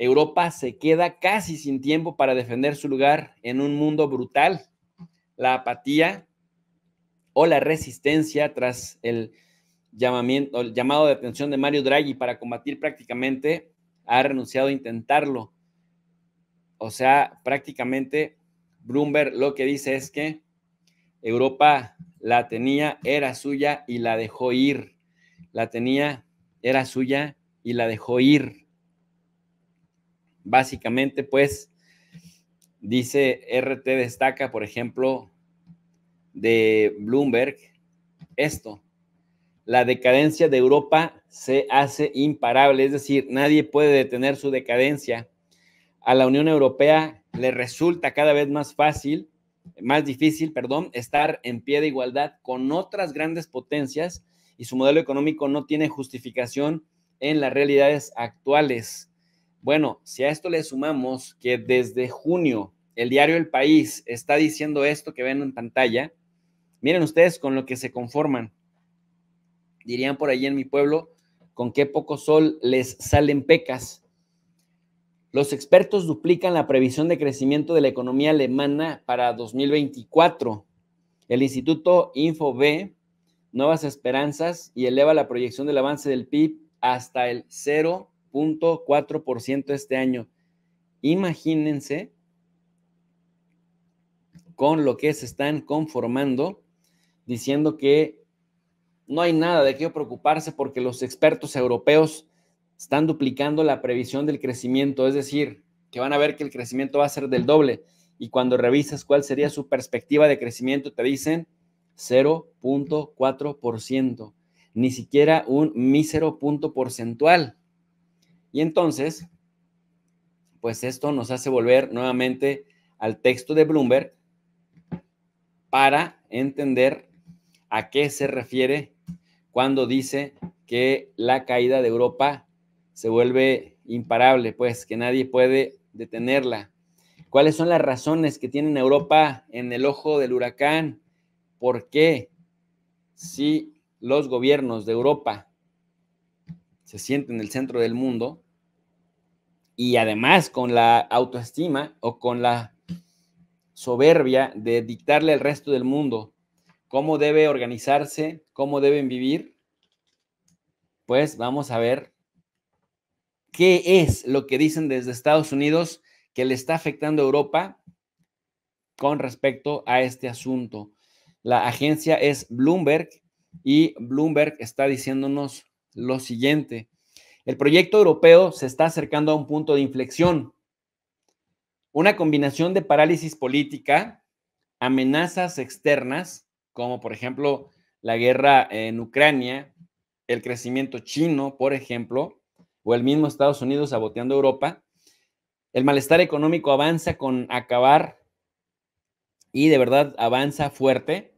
Europa se queda casi sin tiempo para defender su lugar en un mundo brutal. La apatía o la resistencia tras el, llamamiento, el llamado de atención de Mario Draghi para combatir prácticamente ha renunciado a intentarlo. O sea, prácticamente Bloomberg lo que dice es que Europa la tenía, era suya y la dejó ir. La tenía, era suya y la dejó ir. Básicamente, pues, dice RT destaca, por ejemplo, de Bloomberg, esto, la decadencia de Europa se hace imparable, es decir, nadie puede detener su decadencia. A la Unión Europea le resulta cada vez más fácil, más difícil, perdón, estar en pie de igualdad con otras grandes potencias y su modelo económico no tiene justificación en las realidades actuales. Bueno, si a esto le sumamos que desde junio el diario El País está diciendo esto que ven en pantalla, miren ustedes con lo que se conforman. Dirían por allí en mi pueblo, con qué poco sol les salen pecas. Los expertos duplican la previsión de crecimiento de la economía alemana para 2024. El Instituto InfoB nuevas esperanzas y eleva la proyección del avance del PIB hasta el 0.4% este año. Imagínense con lo que se están conformando, diciendo que no hay nada de qué preocuparse porque los expertos europeos están duplicando la previsión del crecimiento, es decir, que van a ver que el crecimiento va a ser del doble. Y cuando revisas cuál sería su perspectiva de crecimiento, te dicen 0.4% ni siquiera un mísero punto porcentual. Y entonces, pues esto nos hace volver nuevamente al texto de Bloomberg para entender a qué se refiere cuando dice que la caída de Europa se vuelve imparable, pues que nadie puede detenerla. ¿Cuáles son las razones que tiene Europa en el ojo del huracán? ¿Por qué? Si los gobiernos de Europa se sienten en el centro del mundo y además con la autoestima o con la soberbia de dictarle al resto del mundo cómo debe organizarse, cómo deben vivir, pues vamos a ver qué es lo que dicen desde Estados Unidos que le está afectando a Europa con respecto a este asunto. La agencia es Bloomberg y Bloomberg está diciéndonos lo siguiente. El proyecto europeo se está acercando a un punto de inflexión. Una combinación de parálisis política, amenazas externas, como por ejemplo la guerra en Ucrania, el crecimiento chino, por ejemplo, o el mismo Estados Unidos saboteando Europa, el malestar económico avanza con acabar y de verdad avanza fuerte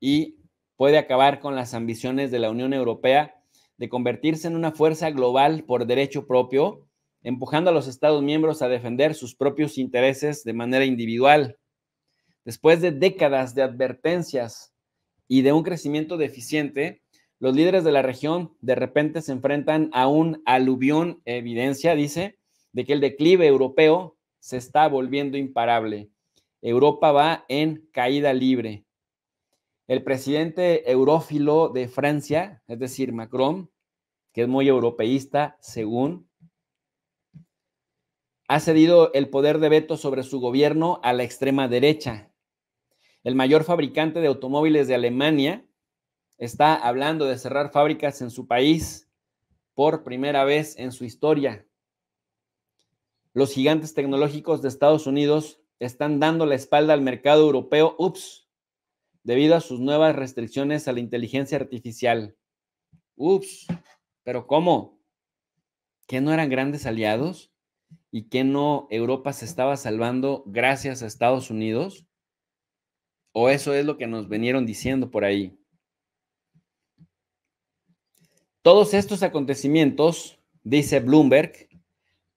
y puede acabar con las ambiciones de la Unión Europea de convertirse en una fuerza global por derecho propio, empujando a los Estados miembros a defender sus propios intereses de manera individual. Después de décadas de advertencias y de un crecimiento deficiente, los líderes de la región de repente se enfrentan a un aluvión, evidencia, dice, de que el declive europeo se está volviendo imparable. Europa va en caída libre. El presidente eurófilo de Francia, es decir, Macron, que es muy europeísta, según, ha cedido el poder de veto sobre su gobierno a la extrema derecha. El mayor fabricante de automóviles de Alemania está hablando de cerrar fábricas en su país por primera vez en su historia. Los gigantes tecnológicos de Estados Unidos están dando la espalda al mercado europeo. Ups, debido a sus nuevas restricciones a la inteligencia artificial. Ups, pero ¿cómo? ¿Que no eran grandes aliados? ¿Y que no Europa se estaba salvando gracias a Estados Unidos? ¿O eso es lo que nos vinieron diciendo por ahí? Todos estos acontecimientos, dice Bloomberg,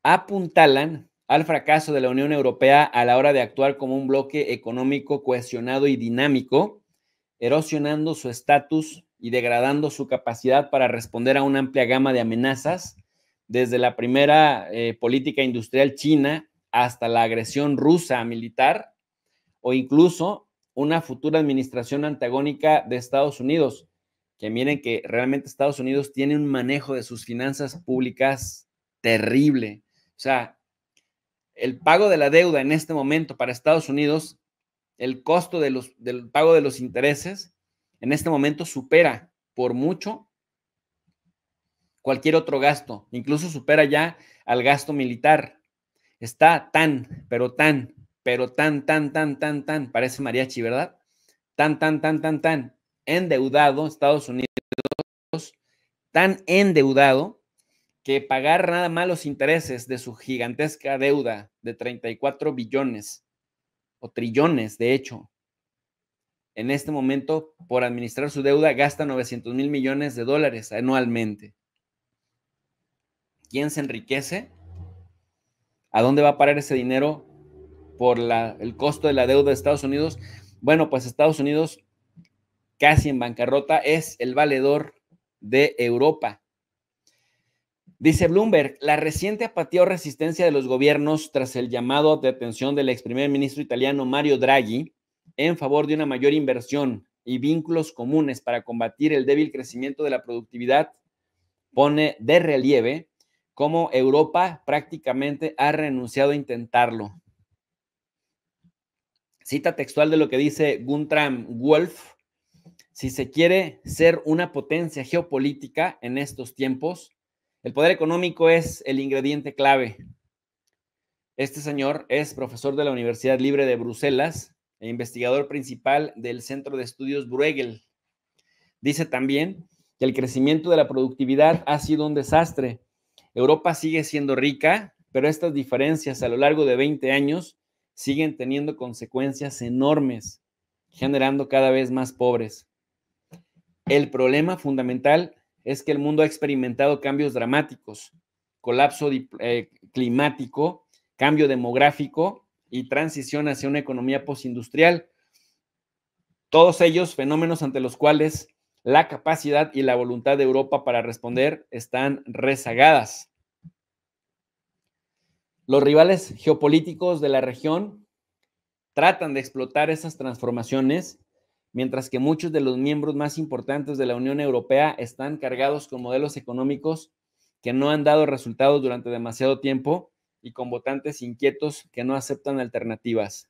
apuntalan al fracaso de la Unión Europea a la hora de actuar como un bloque económico cohesionado y dinámico, erosionando su estatus y degradando su capacidad para responder a una amplia gama de amenazas desde la primera eh, política industrial china hasta la agresión rusa militar o incluso una futura administración antagónica de Estados Unidos, que miren que realmente Estados Unidos tiene un manejo de sus finanzas públicas terrible. O sea, el pago de la deuda en este momento para Estados Unidos, el costo del pago de los intereses, en este momento supera por mucho cualquier otro gasto, incluso supera ya al gasto militar. Está tan, pero tan, pero tan, tan, tan, tan, tan, parece mariachi, ¿verdad? Tan, tan, tan, tan, tan endeudado Estados Unidos, tan endeudado que pagar nada más los intereses de su gigantesca deuda de 34 billones o trillones, de hecho, en este momento, por administrar su deuda, gasta 900 mil millones de dólares anualmente. ¿Quién se enriquece? ¿A dónde va a parar ese dinero por el costo de la deuda de Estados Unidos? Bueno, pues Estados Unidos, casi en bancarrota, es el valedor de Europa. Dice Bloomberg, la reciente apatía o resistencia de los gobiernos tras el llamado de atención del ex primer ministro italiano Mario Draghi en favor de una mayor inversión y vínculos comunes para combatir el débil crecimiento de la productividad pone de relieve cómo Europa prácticamente ha renunciado a intentarlo. Cita textual de lo que dice Guntram Wolf. Si se quiere ser una potencia geopolítica en estos tiempos, el poder económico es el ingrediente clave. Este señor es profesor de la Universidad Libre de Bruselas e investigador principal del Centro de Estudios Bruegel. Dice también que el crecimiento de la productividad ha sido un desastre Europa sigue siendo rica, pero estas diferencias a lo largo de 20 años siguen teniendo consecuencias enormes, generando cada vez más pobres. El problema fundamental es que el mundo ha experimentado cambios dramáticos, colapso eh, climático, cambio demográfico y transición hacia una economía postindustrial. Todos ellos fenómenos ante los cuales la capacidad y la voluntad de Europa para responder están rezagadas. Los rivales geopolíticos de la región tratan de explotar esas transformaciones, mientras que muchos de los miembros más importantes de la Unión Europea están cargados con modelos económicos que no han dado resultados durante demasiado tiempo y con votantes inquietos que no aceptan alternativas.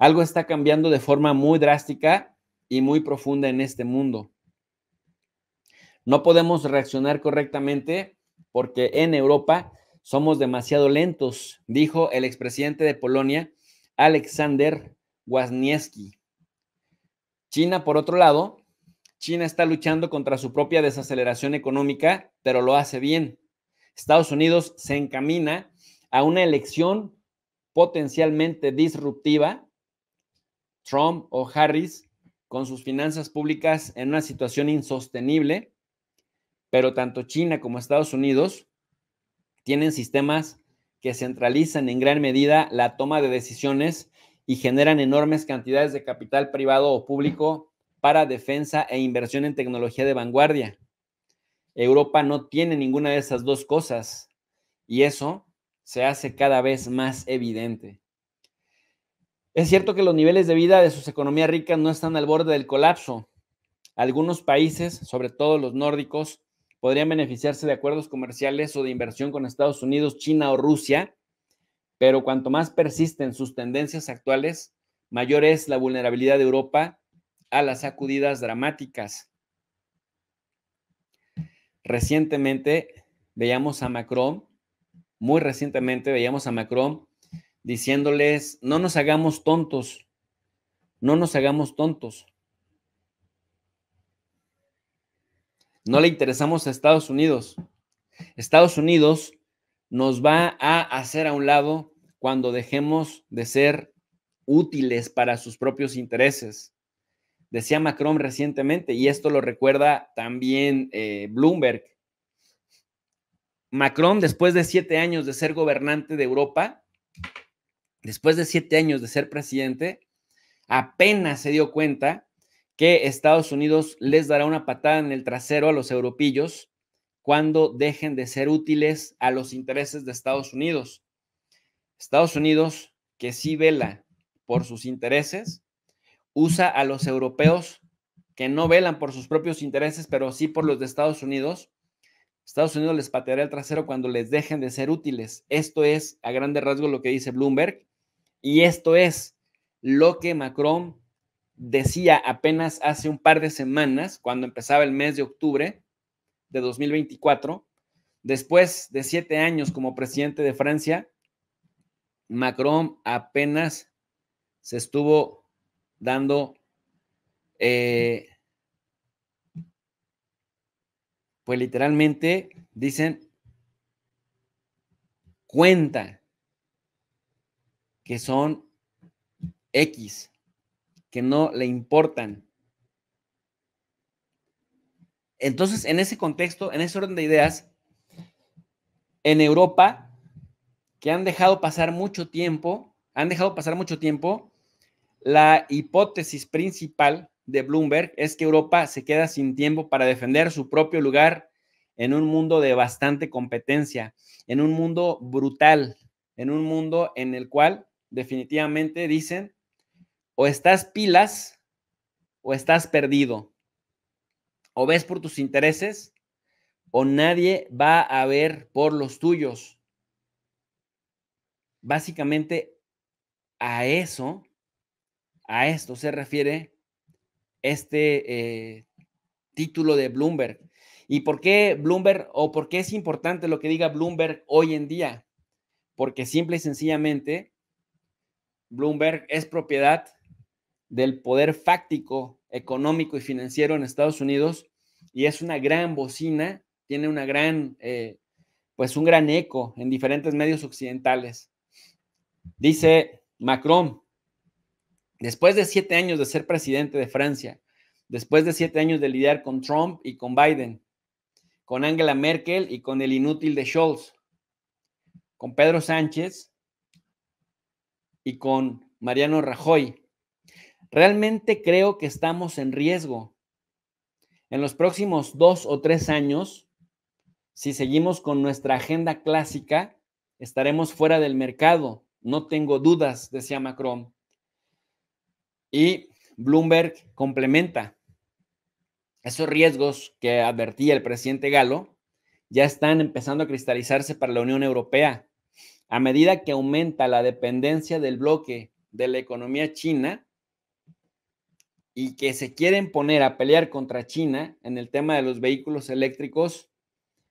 Algo está cambiando de forma muy drástica y muy profunda en este mundo. No podemos reaccionar correctamente porque en Europa somos demasiado lentos, dijo el expresidente de Polonia, Aleksander Wasniewski. China, por otro lado, China está luchando contra su propia desaceleración económica, pero lo hace bien. Estados Unidos se encamina a una elección potencialmente disruptiva. Trump o Harris, con sus finanzas públicas en una situación insostenible, pero tanto China como Estados Unidos tienen sistemas que centralizan en gran medida la toma de decisiones y generan enormes cantidades de capital privado o público para defensa e inversión en tecnología de vanguardia. Europa no tiene ninguna de esas dos cosas y eso se hace cada vez más evidente. Es cierto que los niveles de vida de sus economías ricas no están al borde del colapso. Algunos países, sobre todo los nórdicos, podrían beneficiarse de acuerdos comerciales o de inversión con Estados Unidos, China o Rusia, pero cuanto más persisten sus tendencias actuales, mayor es la vulnerabilidad de Europa a las sacudidas dramáticas. Recientemente veíamos a Macron, muy recientemente veíamos a Macron diciéndoles, no nos hagamos tontos, no nos hagamos tontos. No le interesamos a Estados Unidos. Estados Unidos nos va a hacer a un lado cuando dejemos de ser útiles para sus propios intereses. Decía Macron recientemente, y esto lo recuerda también eh, Bloomberg. Macron, después de siete años de ser gobernante de Europa, después de siete años de ser presidente, apenas se dio cuenta que Estados Unidos les dará una patada en el trasero a los europillos cuando dejen de ser útiles a los intereses de Estados Unidos. Estados Unidos, que sí vela por sus intereses, usa a los europeos que no velan por sus propios intereses, pero sí por los de Estados Unidos. Estados Unidos les pateará el trasero cuando les dejen de ser útiles. Esto es a grande rasgo lo que dice Bloomberg y esto es lo que Macron decía apenas hace un par de semanas, cuando empezaba el mes de octubre de 2024, después de siete años como presidente de Francia, Macron apenas se estuvo dando eh, pues literalmente dicen cuenta que son X, que no le importan. Entonces, en ese contexto, en ese orden de ideas, en Europa, que han dejado pasar mucho tiempo, han dejado pasar mucho tiempo, la hipótesis principal de Bloomberg es que Europa se queda sin tiempo para defender su propio lugar en un mundo de bastante competencia, en un mundo brutal, en un mundo en el cual definitivamente dicen o estás pilas o estás perdido. O ves por tus intereses o nadie va a ver por los tuyos. Básicamente a eso, a esto se refiere este eh, título de Bloomberg. ¿Y por qué Bloomberg o por qué es importante lo que diga Bloomberg hoy en día? Porque simple y sencillamente Bloomberg es propiedad del poder fáctico, económico y financiero en Estados Unidos y es una gran bocina, tiene una gran, eh, pues un gran eco en diferentes medios occidentales. Dice Macron, después de siete años de ser presidente de Francia, después de siete años de lidiar con Trump y con Biden, con Angela Merkel y con el inútil de Scholz, con Pedro Sánchez y con Mariano Rajoy, Realmente creo que estamos en riesgo. En los próximos dos o tres años, si seguimos con nuestra agenda clásica, estaremos fuera del mercado. No tengo dudas, decía Macron. Y Bloomberg complementa. Esos riesgos que advertía el presidente Galo ya están empezando a cristalizarse para la Unión Europea. A medida que aumenta la dependencia del bloque de la economía china, y que se quieren poner a pelear contra China en el tema de los vehículos eléctricos,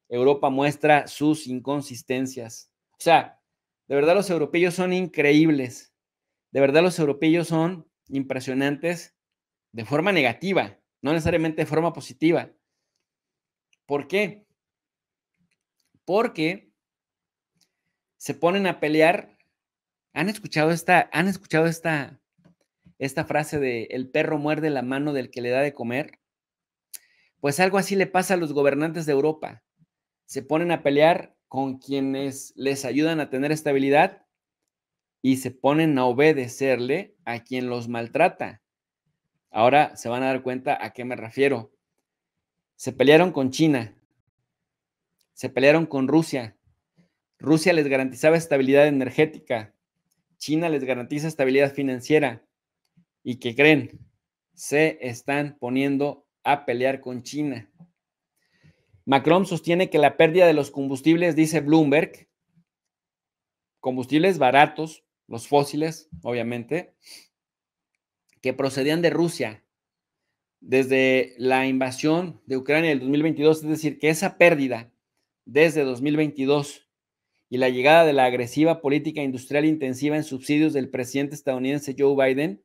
Europa muestra sus inconsistencias. O sea, de verdad los europeos son increíbles. De verdad los europeos son impresionantes de forma negativa, no necesariamente de forma positiva. ¿Por qué? Porque se ponen a pelear. ¿Han escuchado esta, han escuchado esta, esta frase de el perro muerde la mano del que le da de comer, pues algo así le pasa a los gobernantes de Europa. Se ponen a pelear con quienes les ayudan a tener estabilidad y se ponen a obedecerle a quien los maltrata. Ahora se van a dar cuenta a qué me refiero. Se pelearon con China, se pelearon con Rusia. Rusia les garantizaba estabilidad energética, China les garantiza estabilidad financiera y que creen, se están poniendo a pelear con China. Macron sostiene que la pérdida de los combustibles, dice Bloomberg, combustibles baratos, los fósiles, obviamente, que procedían de Rusia desde la invasión de Ucrania del 2022, es decir, que esa pérdida desde 2022 y la llegada de la agresiva política industrial intensiva en subsidios del presidente estadounidense Joe Biden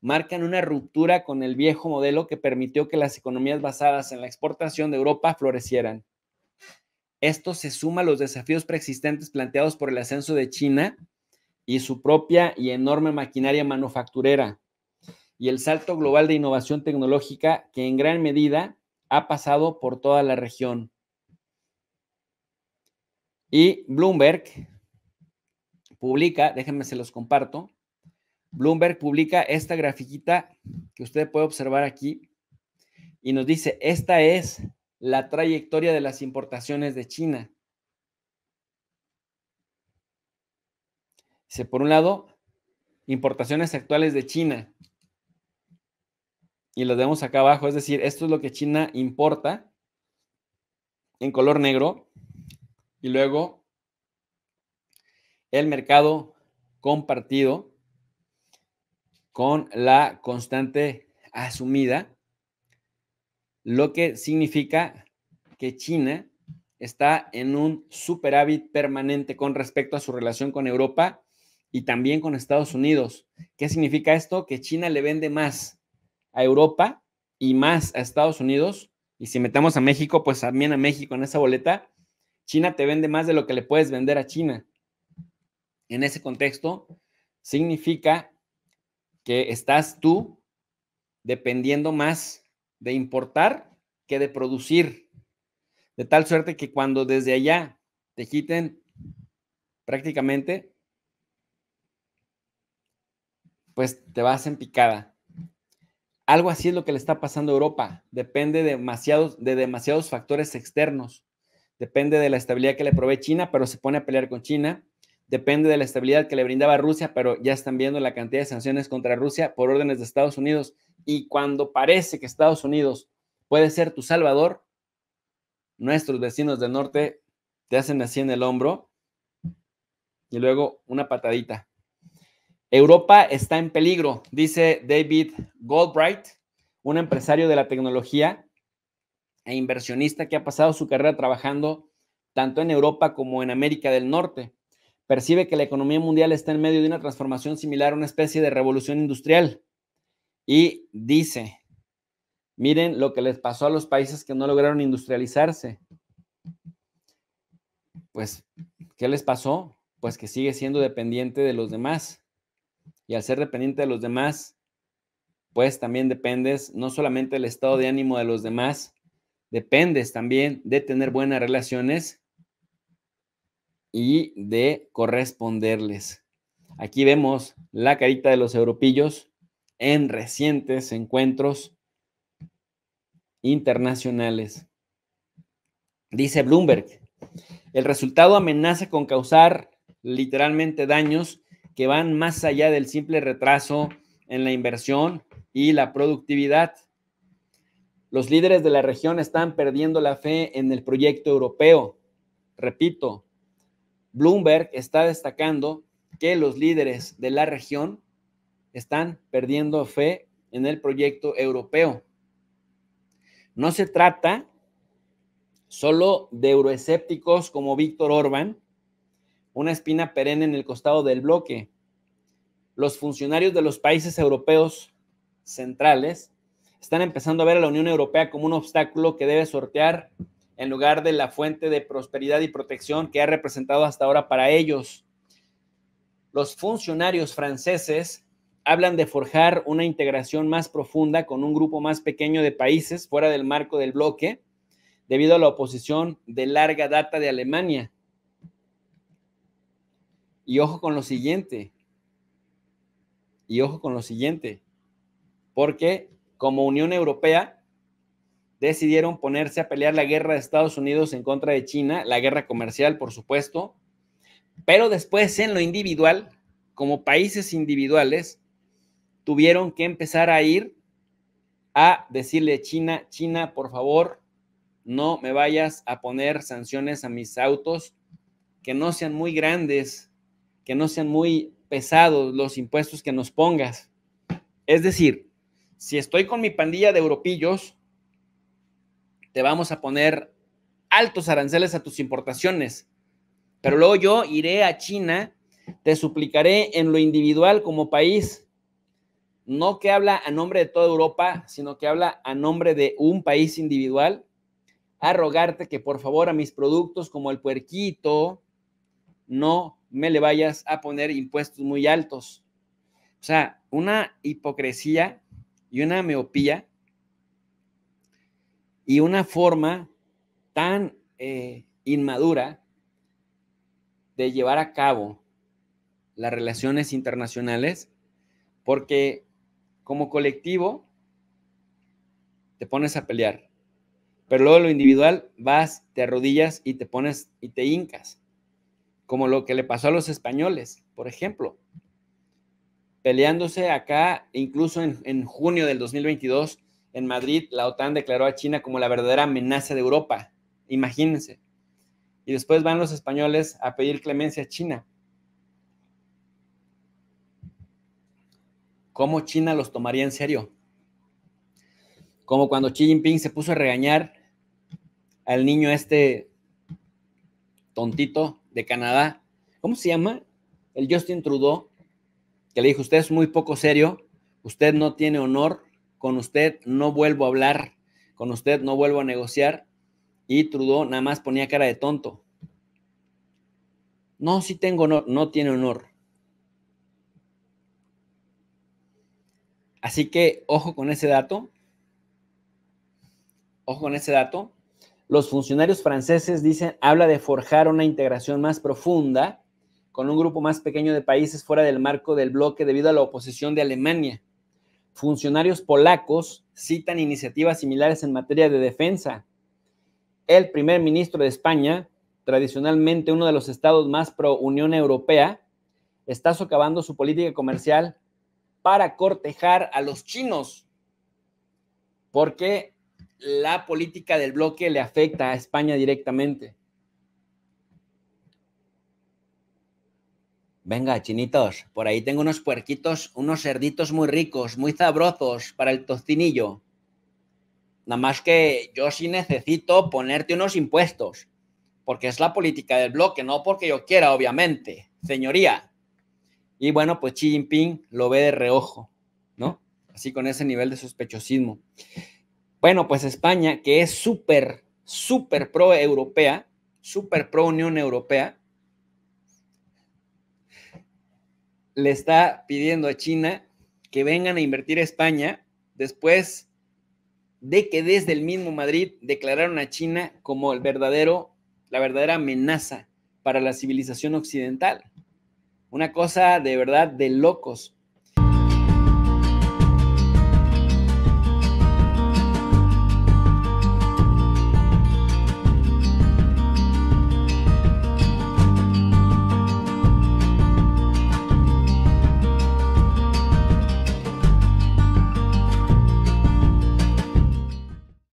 marcan una ruptura con el viejo modelo que permitió que las economías basadas en la exportación de Europa florecieran. Esto se suma a los desafíos preexistentes planteados por el ascenso de China y su propia y enorme maquinaria manufacturera, y el salto global de innovación tecnológica que en gran medida ha pasado por toda la región. Y Bloomberg publica, déjenme se los comparto, Bloomberg publica esta grafiquita que usted puede observar aquí y nos dice, esta es la trayectoria de las importaciones de China. Dice, por un lado, importaciones actuales de China. Y lo vemos acá abajo, es decir, esto es lo que China importa en color negro. Y luego el mercado compartido con la constante asumida, lo que significa que China está en un superávit permanente con respecto a su relación con Europa y también con Estados Unidos. ¿Qué significa esto? Que China le vende más a Europa y más a Estados Unidos. Y si metamos a México, pues también a México en esa boleta, China te vende más de lo que le puedes vender a China. En ese contexto, significa que estás tú dependiendo más de importar que de producir. De tal suerte que cuando desde allá te quiten prácticamente pues te vas en picada. Algo así es lo que le está pasando a Europa. Depende de demasiados, de demasiados factores externos. Depende de la estabilidad que le provee China, pero se pone a pelear con China. Depende de la estabilidad que le brindaba Rusia, pero ya están viendo la cantidad de sanciones contra Rusia por órdenes de Estados Unidos. Y cuando parece que Estados Unidos puede ser tu salvador, nuestros vecinos del norte te hacen así en el hombro y luego una patadita. Europa está en peligro, dice David Goldbright, un empresario de la tecnología e inversionista que ha pasado su carrera trabajando tanto en Europa como en América del Norte. Percibe que la economía mundial está en medio de una transformación similar a una especie de revolución industrial. Y dice, miren lo que les pasó a los países que no lograron industrializarse. Pues, ¿qué les pasó? Pues que sigue siendo dependiente de los demás y al ser dependiente de los demás, pues también dependes no solamente del estado de ánimo de los demás, dependes también de tener buenas relaciones y de corresponderles. Aquí vemos la carita de los europillos en recientes encuentros internacionales. Dice Bloomberg, el resultado amenaza con causar literalmente daños que van más allá del simple retraso en la inversión y la productividad. Los líderes de la región están perdiendo la fe en el proyecto europeo. Repito, Bloomberg está destacando que los líderes de la región están perdiendo fe en el proyecto europeo. No se trata solo de euroescépticos como Víctor Orbán, una espina perenne en el costado del bloque. Los funcionarios de los países europeos centrales están empezando a ver a la Unión Europea como un obstáculo que debe sortear en lugar de la fuente de prosperidad y protección que ha representado hasta ahora para ellos. Los funcionarios franceses hablan de forjar una integración más profunda con un grupo más pequeño de países fuera del marco del bloque, debido a la oposición de larga data de Alemania. Y ojo con lo siguiente. Y ojo con lo siguiente. Porque como Unión Europea decidieron ponerse a pelear la guerra de Estados Unidos en contra de China, la guerra comercial, por supuesto. Pero después en lo individual, como países individuales, tuvieron que empezar a ir a decirle China, China, por favor, no me vayas a poner sanciones a mis autos que no sean muy grandes, que no sean muy pesados los impuestos que nos pongas. Es decir, si estoy con mi pandilla de europillos, te vamos a poner altos aranceles a tus importaciones. Pero luego yo iré a China, te suplicaré en lo individual como país, no que habla a nombre de toda Europa, sino que habla a nombre de un país individual, a rogarte que por favor a mis productos como el puerquito no me le vayas a poner impuestos muy altos. O sea, una hipocresía y una miopía y una forma tan eh, inmadura de llevar a cabo las relaciones internacionales, porque como colectivo te pones a pelear Pero luego lo individual, vas, te arrodillas y te pones y te hincas. Como lo que le pasó a los españoles, por ejemplo. Peleándose acá, incluso en, en junio del 2022, en Madrid, la OTAN declaró a China como la verdadera amenaza de Europa. Imagínense. Y después van los españoles a pedir clemencia a China. ¿Cómo China los tomaría en serio? Como cuando Xi Jinping se puso a regañar al niño este tontito de Canadá. ¿Cómo se llama? El Justin Trudeau, que le dijo, usted es muy poco serio, usted no tiene honor, con usted no vuelvo a hablar, con usted no vuelvo a negociar. Y Trudeau nada más ponía cara de tonto. No, sí tengo honor, no tiene honor. Así que ojo con ese dato. Ojo con ese dato. Los funcionarios franceses dicen, habla de forjar una integración más profunda con un grupo más pequeño de países fuera del marco del bloque debido a la oposición de Alemania. Funcionarios polacos citan iniciativas similares en materia de defensa. El primer ministro de España, tradicionalmente uno de los estados más pro Unión Europea, está socavando su política comercial para cortejar a los chinos, porque la política del bloque le afecta a España directamente. Venga, chinitos, por ahí tengo unos puerquitos, unos cerditos muy ricos, muy sabrosos para el tocinillo. Nada más que yo sí necesito ponerte unos impuestos, porque es la política del bloque, no porque yo quiera, obviamente, señoría. Y bueno, pues Xi Jinping lo ve de reojo, ¿no? Así con ese nivel de sospechosismo. Bueno, pues España, que es súper, súper pro-europea, súper pro-Unión Europea, le está pidiendo a China que vengan a invertir a España después de que desde el mismo Madrid declararon a China como el verdadero, la verdadera amenaza para la civilización occidental. Una cosa de verdad de locos.